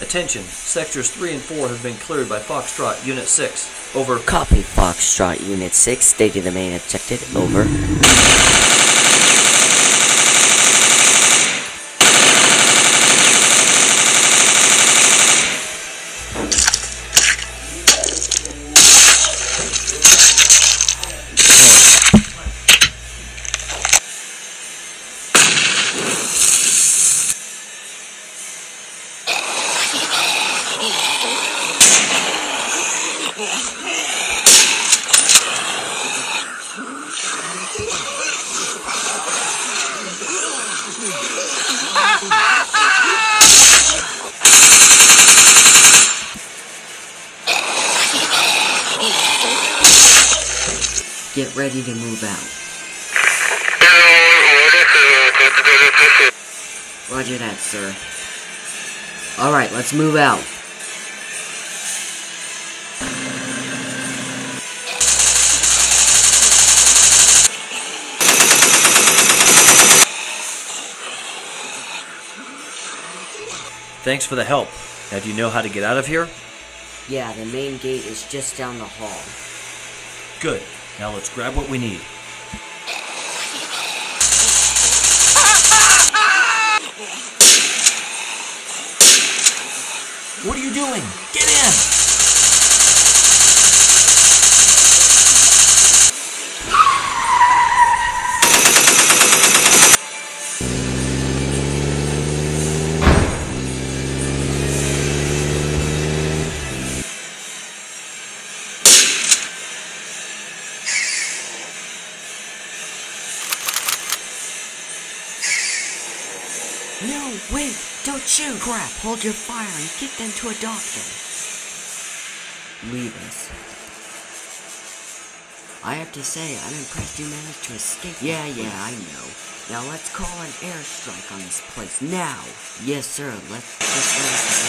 Attention, sectors 3 and 4 have been cleared by Foxtrot Unit 6. Over. Copy Foxtrot Unit 6, stating the main objective. Over. Get ready to move out. Roger that, sir. Alright, let's move out. Thanks for the help. Now, do you know how to get out of here? Yeah, the main gate is just down the hall. Good. Now let's grab what we need. What are you doing? Get in! No, wait, don't shoot! Crap, hold your fire and get them to a doctor. Leave us. I have to say, I'm impressed you managed to escape. Yeah, yeah, I know. Now let's call an airstrike on this place. Now! Yes, sir, let's just